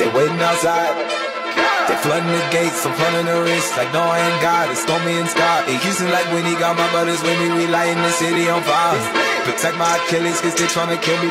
They waiting outside. They flooding the gates, I'm flooding the wrist like no I ain't got it. Stormy and Scott. it Houston like when he got my brothers with me, we lighting the city on fire. Protect my Achilles cause they to kill me.